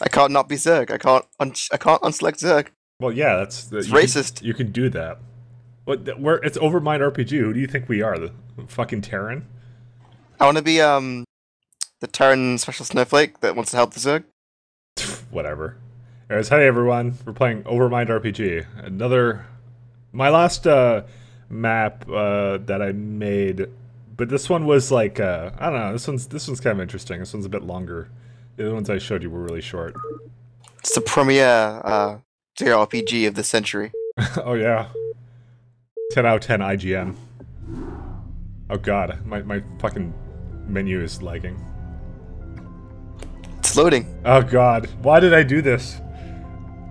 I can't not be Zerg. I can't. Un- I can't unselect Zerg. Well, yeah, that's It's you can- racist. you can do that. But We're it's Overmind RPG. Who do you think we are? The fucking Terran? I want to be um the Terran special snowflake that wants to help the Zerg. Whatever. Anyways, hey everyone, we're playing Overmind RPG. Another, my last uh, map uh, that I made, but this one was like uh, I don't know. This one's this one's kind of interesting. This one's a bit longer. The ones I showed you were really short. It's the premier uh JRPG of the century. oh yeah, ten out of ten IGN. Oh god, my my fucking menu is lagging. It's loading. Oh god, why did I do this?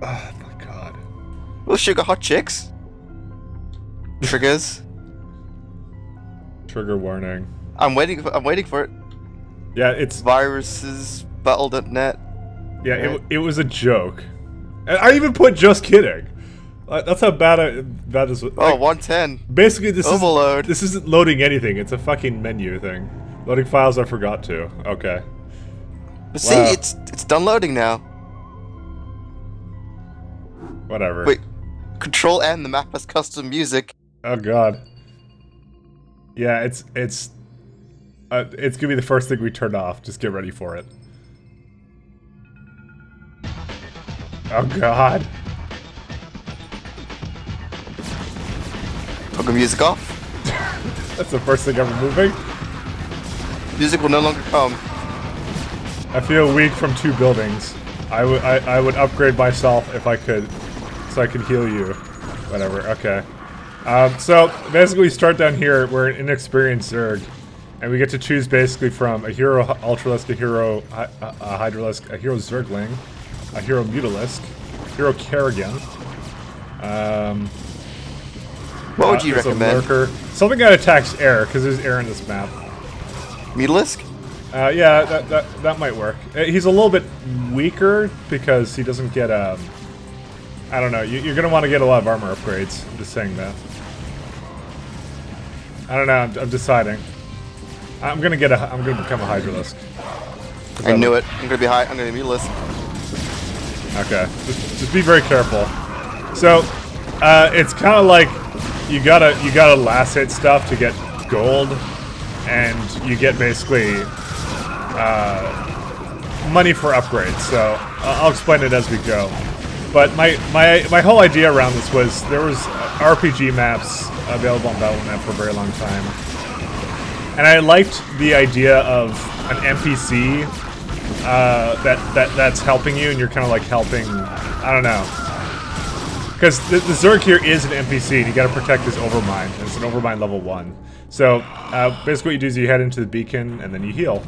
Oh my god. Little sugar hot chicks. Triggers. Trigger warning. I'm waiting. For, I'm waiting for it. Yeah, it's Viruses. Battle.net. Yeah, it, Right. it was a joke. And I even put just kidding. Uh, That's how bad I, that is. Oh, like, 110. basically, this Overload. is this isn't loading anything. It's a fucking menu thing. Loading files I forgot to. Okay. But see, it's it's done loading now. Whatever. Wait. Control N. The map has custom music. Oh god. Yeah, it's it's uh, it's gonna be the first thing we turn off. Just get ready for it. Oh god. Toggle music off. That's the first thing I'm removing. Music will no longer come. I feel weak from two buildings. I would I, I would upgrade myself if I could, so I could heal you. Whatever. Okay. Um, so basically, we start down here. We're an inexperienced Zerg, and we get to choose basically from a hero Ultralisk, a hero Hy- uh, a Hydralisk, a hero Zergling, a hero Mutalisk, hero Kerrigan. Um, What would uh, you a recommend? Something that attacks air, because there's air in this map. Mutalisk? Uh, yeah, that, that that might work. Uh, He's a little bit weaker because he doesn't get um. I don't know. You, you're gonna want to get a lot of armor upgrades. I'm just saying that. I don't know. I'm, I'm deciding. I'm gonna get a. I'm gonna become a Hydralisk. I knew it. I'm gonna be high. I'm gonna be Mutalisk. Okay. Just, just be very careful. So, uh, it's kind of like you gotta you gotta last hit stuff to get gold, and you get basically uh, money for upgrades. So I'll explain it as we go. But my my my whole idea around this was there was RPG maps available on Battle.net for a very long time, and I liked the idea of an NPC uh, that that that's helping you, and you're kind of like helping. I don't know, because the, the Zerg here is an NPC, and you got to protect his Overmind. and It's an Overmind level one. So uh, basically, what you do is you head into the beacon, and then you heal.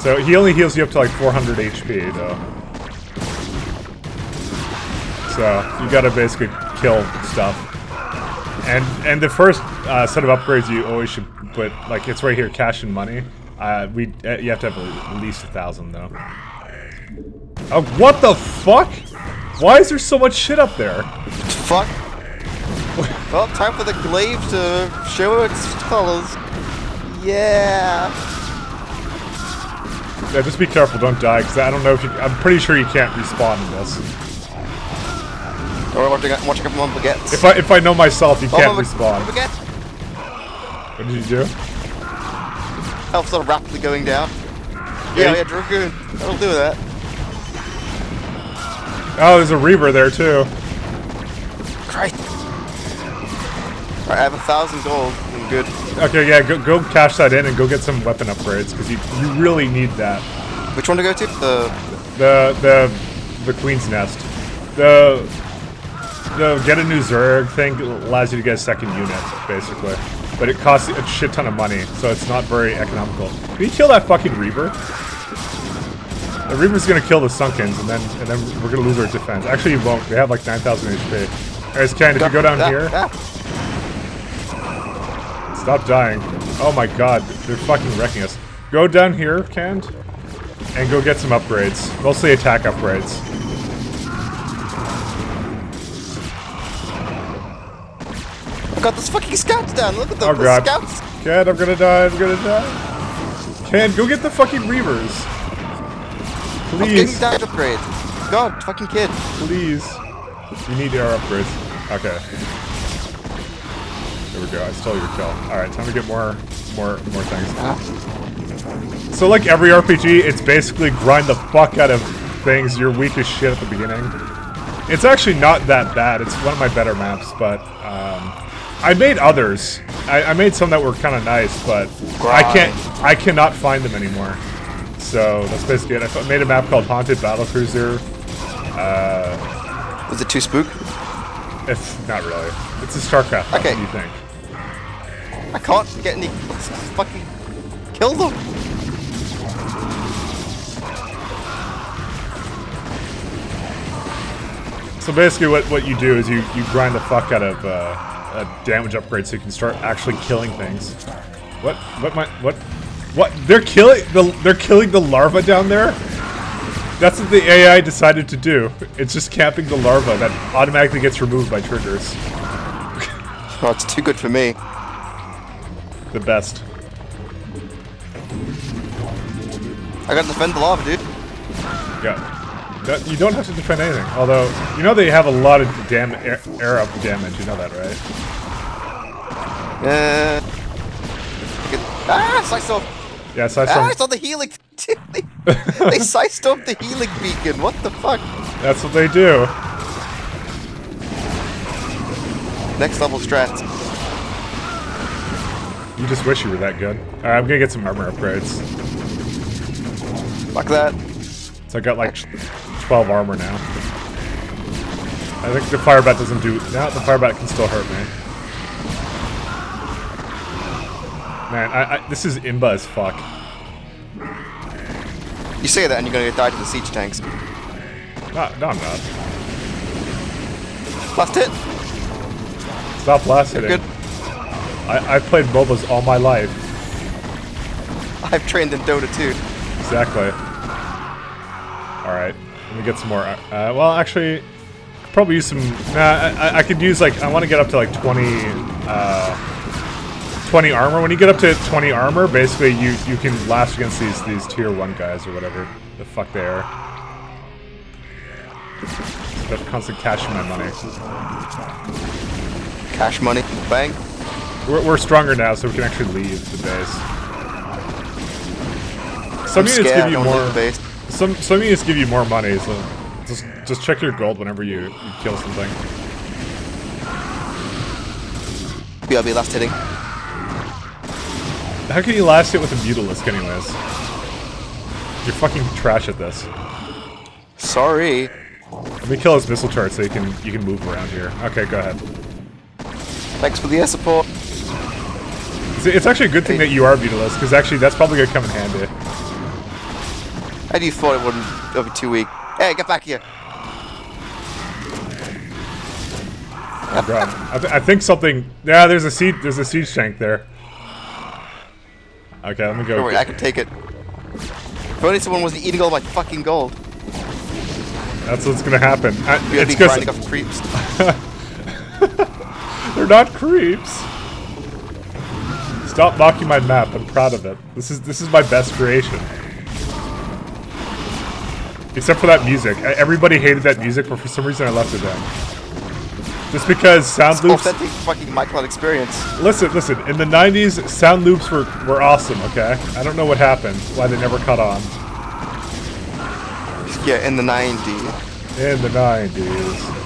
So he only heals you up to like 400 HP, though. So you got to basically kill stuff. And and the first uh, set of upgrades you always should put like it's right here, cash and money. Uh, we uh, you have to have at least a thousand though. Oh, what the fuck? Why is there so much shit up there? Fuck. well, time for the glaive to show its colors. Yeah. Yeah, just be careful, don't die, because I don't know if you. I'm pretty sure you can't respawn in this. Or watching, watching if one forgets. If I if I know myself, you Oh, can't respawn. What did you do? Health sort of rapidly going down. Yeah, yeah, Dragoon. That'll do that. Oh, there's a Reaver there too. Christ. Alright, I have a thousand gold. I'm good. Okay, yeah, go, go cash that in and go get some weapon upgrades because you you really need that. Which one to go to? The The the the Queen's Nest. The the get a new Zerg thing allows you to get a second unit, basically. But it costs a shit ton of money, so it's not very economical. Can you kill that fucking Reaver? The Reaver's gonna kill the Sunkens, and then and then we're gonna lose our defense. Actually, you won't. They have like 9,000 HP. Anyways, Ken, if you go down here, stop dying. Oh my god, they're fucking wrecking us. Go down here, Canned, and go get some upgrades. Mostly attack upgrades. Got those fucking scouts down. Look at them. Oh, the God. scouts. Ken, I'm gonna die, I'm gonna die. Ken, go get the fucking Reavers. I'm getting Please, damage upgrade. God, fucking kid. please. You need air upgrades. Okay. There we go. I stole your kill. All right, time to get more, more, more things. Ah, So like every RPG, it's basically grind the fuck out of things. You're weak as shit at the beginning. It's actually not that bad. It's one of my better maps, but um, I made others. I, I made some that were kind of nice, but I can't. I cannot find them anymore. So that's basically it. I made a map called Haunted Battlecruiser. Uh, was it too spook? it's not really. It's a StarCraft. map. Okay. What do you think? I can't get any. Fucking kill them. So basically, what, what you do is you, you grind the fuck out of uh, a damage upgrade so you can start actually killing things. What what my what what they're killing the they're killing the larva down there. That's what the AI decided to do. It's just camping the larva that automatically gets removed by triggers. Oh, it's too good for me. The best. I gotta defend the lava, dude. Yeah. That- You don't have to defend anything. Although, you know they have a lot of dam air, air up damage. You know that, right? Uh, get- ah, sliced off. Yeah, I Ah, saw. the healing. they, they sliced off the healing beacon. What the fuck? That's what they do. Next level strats. You just wish you were that good. Alright, I'm gonna get some armor upgrades. Fuck that. So I got like 12 armor now. I think the fire bat doesn't do. No, the fire bat can still hurt me. Man, I, I, this is imba as fuck. You say that and you're gonna get died to the siege tanks. No, no, I'm not. Last hit. Stop blast hitting. Good. I, I've played MOBAs all my life. I've trained in Dota too. Exactly. Let me get some more. Uh, well, actually, probably use some. Nah, I, I- could use like. I want to get up to like 20. Uh, 20 armor. When you get up to 20 armor, basically you you can last against these these tier one guys or whatever the fuck they are. But constant cashing my money. Cash money. Bang. We're, we're stronger now, so we can actually leave the base. Some I'm units scared. give you more. Leave the base. Some some units give you more money, so just just check your gold whenever you, you kill something. BRB last hitting. How can you last hit with a Mutalisk anyways? You're fucking trash at this. Sorry. Let me kill his missile turret so you can you can move around here. Okay, go ahead. Thanks for the air support. It's, it's actually a good thing that you are Mutalisk, because actually that's probably gonna come in handy. And you thought it wouldn't be too weak. Hey, get back here. Oh god. I, th I think something. Yeah, there's a siege. There's a siege tank there. Okay, let me go. Don't worry, I can take it. If only someone wasn't eating all my fucking gold. That's what's gonna happen. I, it's be grinding off creeps. they're not creeps. Stop mocking my map. I'm proud of it. This is this is my best creation. Except for that music. Everybody hated that music, but for some reason I left it then. Just because sound loops. Authentic fucking Micron experience. Listen, listen. In the '90s, sound loops were were awesome. Okay, I don't know what happened. Why they never caught on Yeah, in the 90s. in the '90s.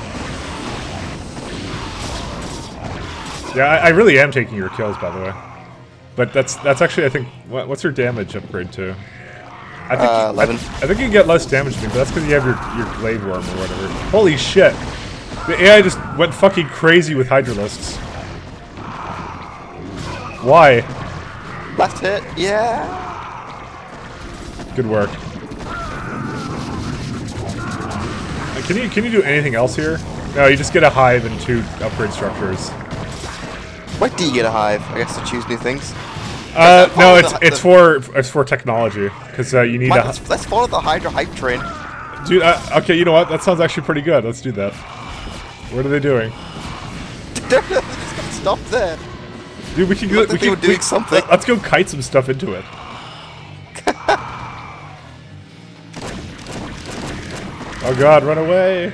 Yeah, I, I really am taking your kills, by the way. But that's that's actually I think what, what's your damage upgrade to? I think Uh, 11. I, I think you get less damage than me, but that's because you have your your Glave Wurm or whatever. Holy shit! The AI just went fucking crazy with Hydralisks. Why? Last hit. Yeah. Good work. Uh, Can you can you do anything else here? No, you just get a hive and two upgrade structures. Why do you get a hive? I guess to choose new things. Uh, no, it's the- it's for it's for technology because uh, you need Mike, a let's, let's follow the Hydra hype train. dude. Uh, okay, you know what? That sounds actually pretty good. Let's do that. What are they doing, They're just gonna stop there. dude? We can go. We can we- something. let- Let's go kite some stuff into it. Oh god, run away!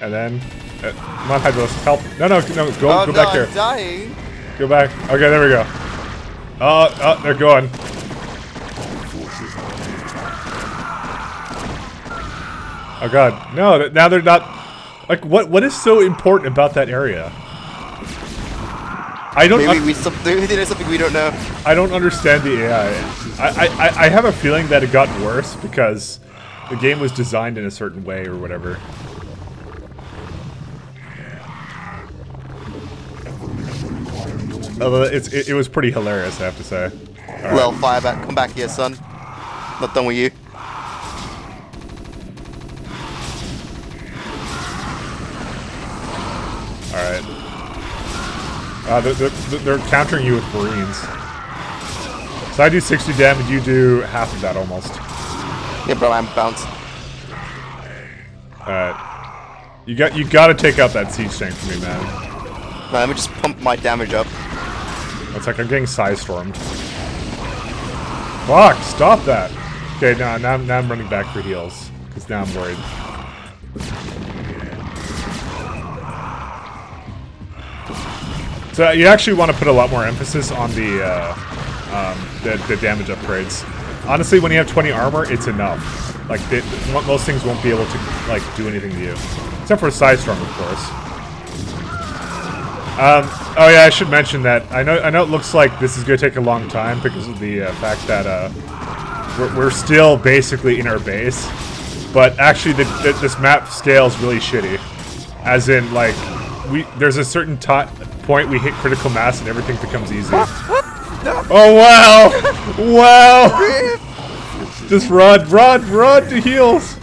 And then, uh, come on, Hydros, help! No, no, no, go, oh, go no, back I'm here. dying. Go back. Okay, there we go. Oh, oh, they're going. Oh god, no! Now they're not. Like, what? What is so important about that area? I don't. Maybe we some, maybe there's something we don't know. I don't understand the AI. I, I- I have a feeling that it got worse because the game was designed in a certain way or whatever. Although it's, it, it was pretty hilarious, I have to say. Alright. Lil, fire back. Come back here, son. Not done with you. Alright. Uh, they're, they're, they're countering you with Marines. So I do 60 damage, you do half of that almost. Yeah, bro, I'm bounced. Alright. You got you gotta take out that siege tank for me, man. Let me just pump my damage up. It's like I'm getting psi stormed. Fuck, stop that. Okay, now, now, now I'm running back for heals. Because now I'm worried. So you actually want to put a lot more emphasis on the, uh, um, the, the damage upgrades. Honestly, when you have 20 armor, it's enough. Like, they, most things won't be able to, like, do anything to you. Except for Psi Storm, of course. Um, oh yeah, I should mention that. I know I know it looks like this is going to take a long time because of the uh, fact that uh, we're, we're still basically in our base. But actually, the, the, this map scales really shitty. As in, like, we there's a certain point we hit critical mass and everything becomes easy. Oh wow! Wow! Just run, run, run to heals!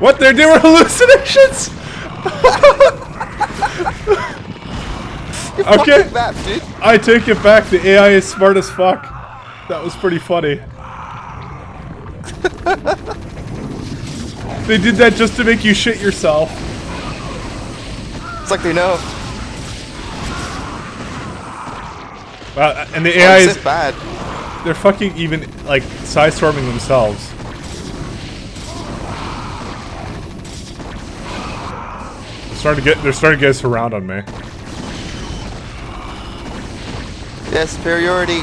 What? They're doing hallucinations? Okay. map, dude. I take it back. The AI is smart as fuck. That was pretty funny. they did that just to make you shit yourself. It's like they know. Uh, and the Oh, AI is bad. they're fucking even like psi storming themselves. Starting to get they're starting to get us around on me. Yeah, superiority.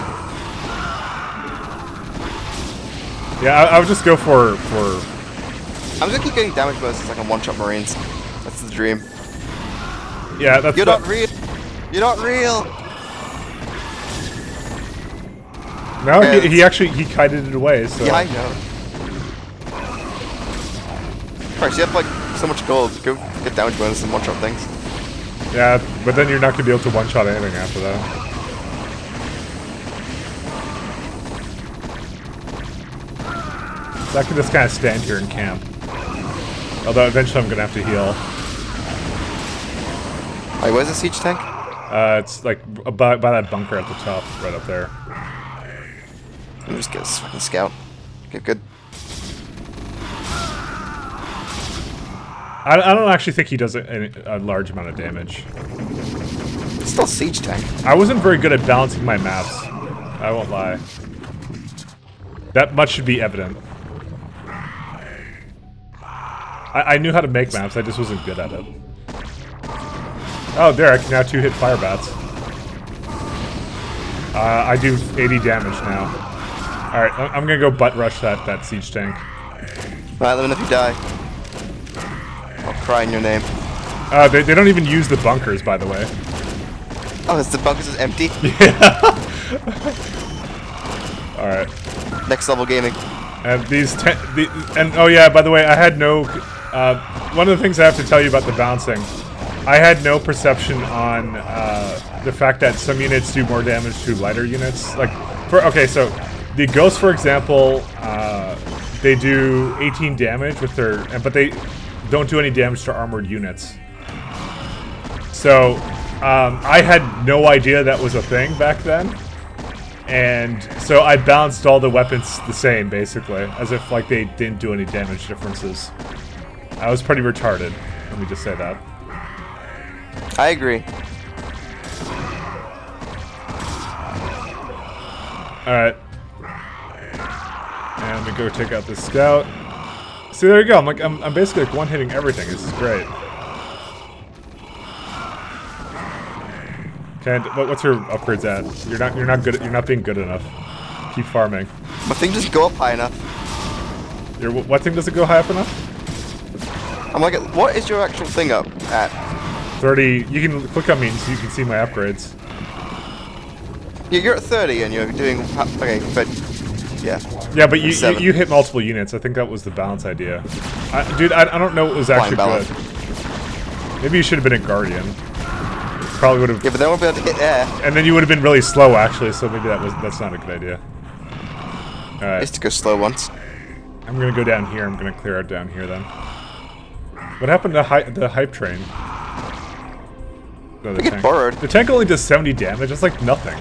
Yeah, I, I would just go for for I'm just gonna keep getting damage bonuses like on one-shot Marines. That's the dream. yeah. That's You're that- not real. You're not real. no. He, he actually he kited it away. So Yeah, I know. Christ, you have like so much gold. Go get damage bonuses and one-shot things. Yeah, but then you're not gonna be able to one shot anything after that. So I can just kind of stand here and camp. Although eventually I'm gonna have to heal. Wait, where's the siege tank? Uh, it's like by, by that bunker at the top, right up there. Let me just get this scout. Get good. I, I don't actually think he does a, a, a large amount of damage. It's still siege tank. I wasn't very good at balancing my maps. I won't lie. That much should be evident. I, I knew how to make maps, I just wasn't good at it. Oh, there, I can now two-hit fire bats. Uh, I do 80 damage now. Alright, I'm gonna go butt rush that, that siege tank. Right, let me know if you die. I'll cry in your name. Uh, they, they don't even use the bunkers, by the way. Oh, it's the bunkers is empty. Yeah. Alright. Next level gaming. And these ten, the, and oh yeah, by the way, I had no. Uh, one of the things I have to tell you about the bouncing, I had no perception on uh, the fact that some units do more damage to lighter units. Like, for okay, so the ghosts, for example, uh, they do 18 damage with their, but they don't do any damage to armored units. So, um, I had no idea that was a thing back then. And so I balanced all the weapons the same, basically, as if like they didn't do any damage differences. I was pretty retarded. Let me just say that. I agree. All right. And we go take out the scout. See, there you go. I'm like, I'm, I'm basically like one-hitting everything. This is great. Okay, what, what's your upgrades at? You're not, you're not good. You're not being good enough. Keep farming. My thing just go up high enough. Your what thing doesn't go high up enough? I'm like, what is your actual thing up at? 30. You can click on me so you can see my upgrades. Yeah, You're at 30 and you're doing okay, but yeah. Yeah, but you, you, you hit multiple units. I think that was the balance idea. I, dude, I, I don't know what was actually good. Maybe you should have been a guardian. Probably would have. Yeah, but then we'll be able to hit air. And then you would have been really slow, actually. So maybe that was that's not a good idea. All right, Just to go slow once. I'm gonna go down here. I'm gonna clear out down here then. What happened to hy the hype train? No, the get tank. borrowed. The tank only does 70 damage. It's like nothing.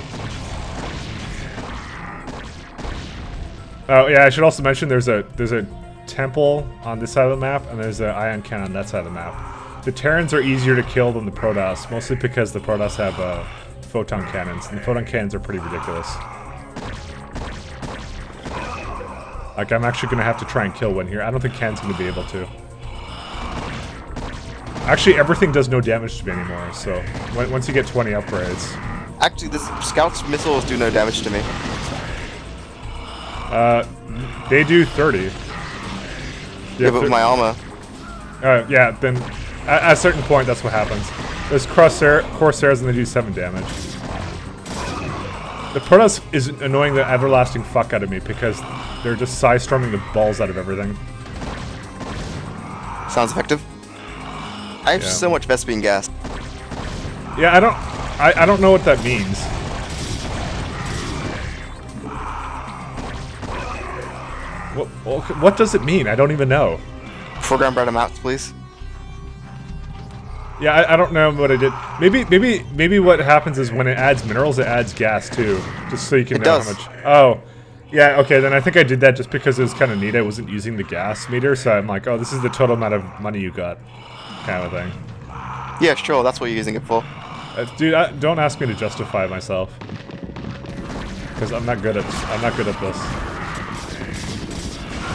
Oh yeah, I should also mention there's a there's a temple on this side of the map and there's an ion cannon on that side of the map. The Terrans are easier to kill than the Protoss, mostly because the Protoss have uh, photon cannons, and the photon cannons are pretty ridiculous. Like I'm actually gonna have to try and kill one here. I don't think Ken's gonna be able to. Actually, everything does no damage to me anymore. So once you get 20 upgrades, Actually, this scout's missiles do no damage to me. Uh, they do 30. You Yeah, but with thir- my Alma. Uh, yeah, then at, at a certain point, that's what happens. There's Corsair, Corsairs and they do 7 damage. The Protoss is annoying the everlasting fuck out of me because they're just psi-storming the balls out of everything. Sounds effective. I have Yeah. so much Vespene gas. Yeah, I don't, I, I don't know what that means. What, does it mean? I don't even know. Program better maps, please. Yeah, I, I don't know what I did. Maybe, maybe, maybe what happens is when it adds minerals, it adds gas too, just so you can It know does. how much. Oh, yeah. Okay, then I think I did that just because it was kind of neat. I wasn't using the gas meter, so I'm like, oh, this is the total amount of money you got, kind of thing. Yeah, sure, that's what you're using it for. Uh, dude, I, don't ask me to justify myself, because I'm not good at. I'm not good at this.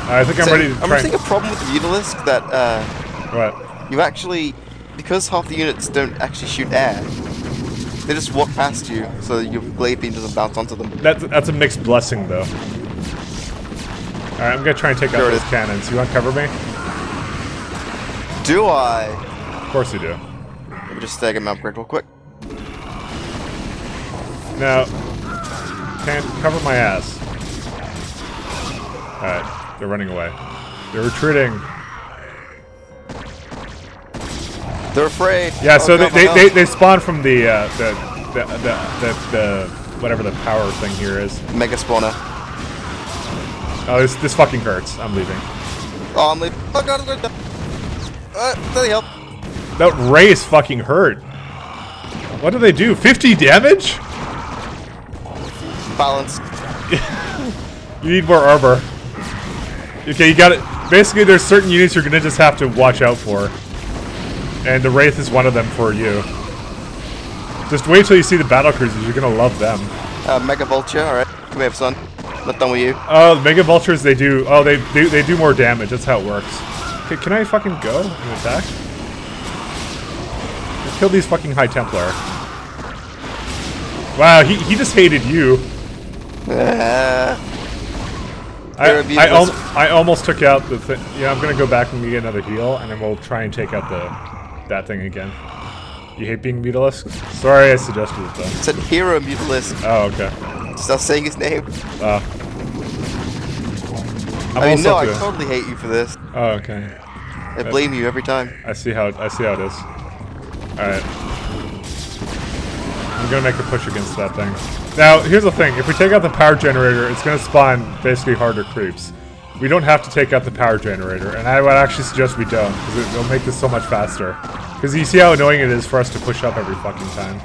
I think I'm So, ready to I'm try. seeing a problem with the Mutalisk that uh, what? you actually, because half the units don't actually shoot air, they just walk past you, so your blade beam doesn't bounce onto them. That's that's a mixed blessing, though. All right, I'm gonna try and take out Sure it those cannons. You want to cover me? Do I? Of course you do. Let me just stag him upgrade real quick. Now, can cover my ass. Alright, they're running away. They're retreating. They're afraid. Yeah, so they, they, they, they spawn from the, uh, the, the, the, the, whatever the power thing here is. Mega spawner. Oh, this, this fucking hurts. I'm leaving. Oh, I'm leaving. Oh god, I'm gonna die. Uh, me help. That ray is fucking hurt. What do they do? 50 damage? Balance. You need more armor. Okay, you got it. Basically, there's certain units you're gonna just have to watch out for. And the Wraith is one of them for you. Just wait till you see the battle cruisers, you're gonna love them. Uh, Mega Vulture, alright. Come here, son. Not done with you. Oh, the Mega Vultures, they do. Oh, they do. They do more damage. That's how it works. Okay, can I fucking go and attack? Let's kill these fucking High Templar. Wow, he, he just hated you. Uh, I, a I, al. I almost took out the thing. Yeah, I'm gonna go back and get another heal, and then we'll try and take out the that thing again. You hate being Mutalisk? Sorry, I suggested it though. said Hero Mutalisk. Oh, okay. Stop saying his name. Uh, I'm I mean, no, I totally hate you for this. Oh, okay. I blame you every time. I see how I see how it is. All right. I'm gonna make a push against that thing. Now, here's the thing: if we take out the power generator, it's gonna spawn basically harder creeps. We don't have to take out the power generator, and I would actually suggest we don't, because it, it'll make this so much faster. Because you see how annoying it is for us to push up every fucking time.